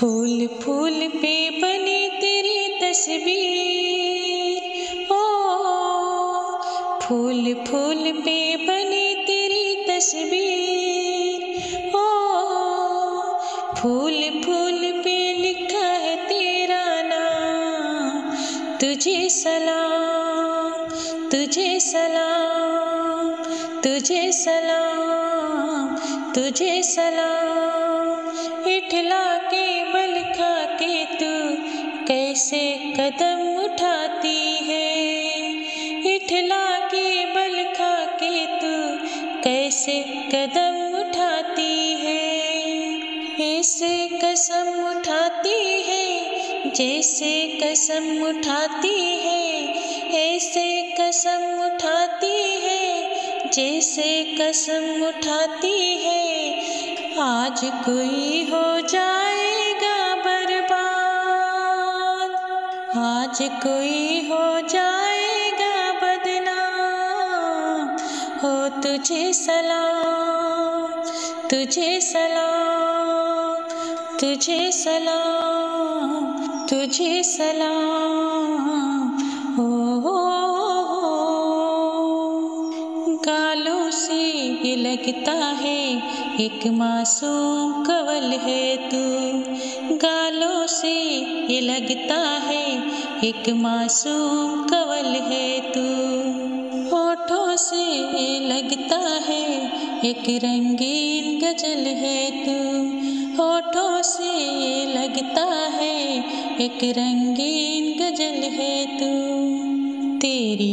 फूल फूल पे बनी तेरी तस्वीर। ओ, फूल फूल पे बनी तेरी तस्वीर। ओ, फूल फूल पे लिखा है तेरा नाम। तुझे सलाम तुझे सलाम तुझे सलाम। तुझे सलाम इठला के बल खा के तू कैसे कदम उठाती है? इठला के बल खा के तू कैसे कदम उठाती है? ऐसे कसम उठाती है, जैसे कसम उठाती है, ऐसे कसम उठाती है जैसे कसम उठाती है, आज कोई हो जाएगा बर्बाद। आज कोई हो जाएगा बदनाम। हो तुझे सलाम तुझे सलाम तुझे सलाम तुझे सलाम। गालों से ये लगता है, एक मासूम कवल है तू। गालों से ये लगता है, एक मासूम कवल है तू। होठों से ये लगता है, एक रंगीन गज़ल है तू। होठों से ये लगता है, एक रंगीन गज़ल है तू। तेरी